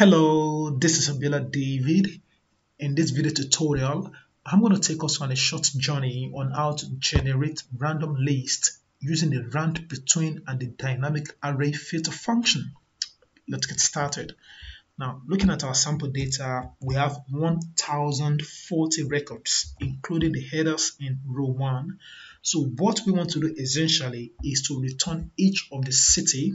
Hello, this is Abiola David. In this video tutorial, I'm going to take us on a short journey on how to generate random lists using the rand between and the dynamic array filter function. Let's get started. Now, looking at our sample data, we have 1040 records, including the headers in row 1. So what we want to do essentially is to return each of the city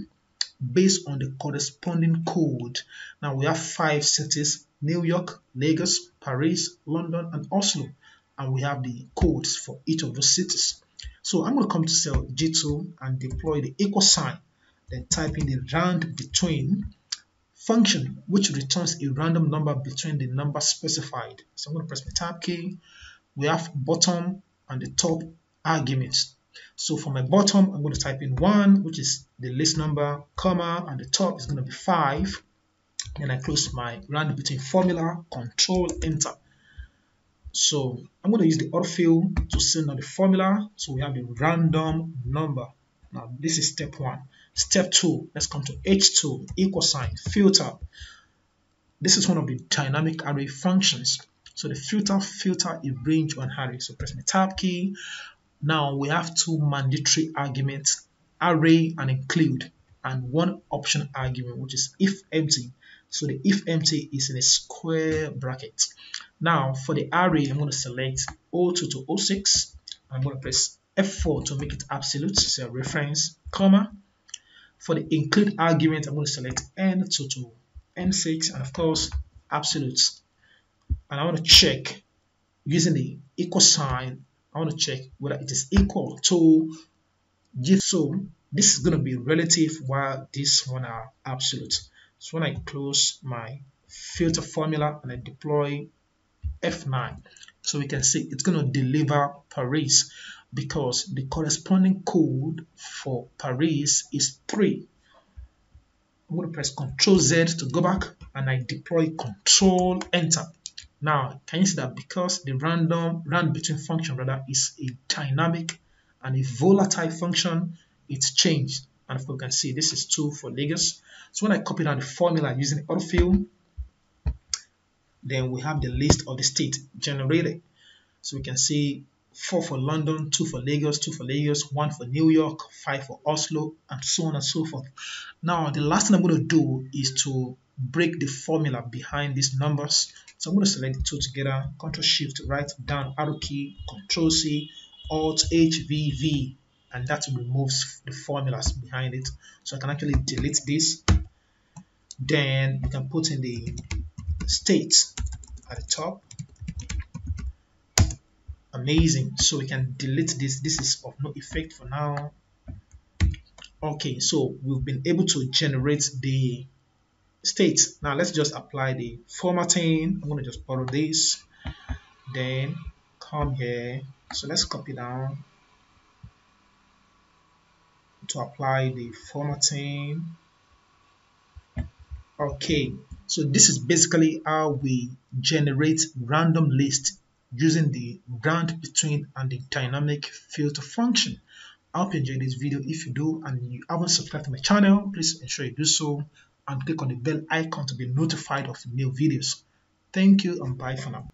based on the corresponding code. Now we have five cities, New York, Lagos, Paris, London, and Oslo. And we have the codes for each of those cities. So I'm going to come to cell G2 and deploy the equal sign, then type in the rand between function, which returns a random number between the numbers specified. So I'm going to press my tab key. We have bottom and the top arguments so for my bottom, I'm going to type in 1, which is the list number, comma, and the top is going to be 5. Then I close my rand between formula, control, enter. So I'm going to use the autofill to send out the formula. So we have the random number. Now this is step 1. Step 2, let's come to H2, equal sign, filter. This is one of the dynamic array functions. So the filter filter a range on array. So press my tab key now we have two mandatory arguments, array and include, and one option argument, which is if empty. So the if empty is in a square bracket. Now for the array, I'm going to select O2 to O6. I'm going to press F4 to make it absolute, so reference, comma. For the include argument, I'm going to select N2 to N6, and of course, absolute. And I want to check using the equal sign I want to check whether it is equal to so this is going to be relative while this one are absolute. So when I close my filter formula and I deploy F9 so we can see it's going to deliver Paris because the corresponding code for Paris is 3 I'm going to press Ctrl Z to go back and I deploy Control Enter now, can you see that because the random rand between function rather is a dynamic and a volatile function, it's changed. And if we can see this is 2 for Lagos. So when I copy down the formula using the autofill, then we have the list of the state generated. So we can see 4 for London, 2 for Lagos, 2 for Lagos, 1 for New York, 5 for Oslo, and so on and so forth. Now, the last thing I'm going to do is to break the formula behind these numbers. So I'm going to select the two together, Control Shift, right down arrow key, Control C, Alt H V V, and that removes the formulas behind it. So I can actually delete this. Then you can put in the state at the top. Amazing. So we can delete this. This is of no effect for now. Okay, so we've been able to generate the states. Now let's just apply the formatting. I'm going to just borrow this. Then come here. So let's copy down to apply the formatting. Okay, so this is basically how we generate random list using the rand between and the dynamic filter function. I hope you enjoyed this video. If you do and you haven't subscribed to my channel, please ensure you do so and click on the bell icon to be notified of new videos. Thank you and bye for now.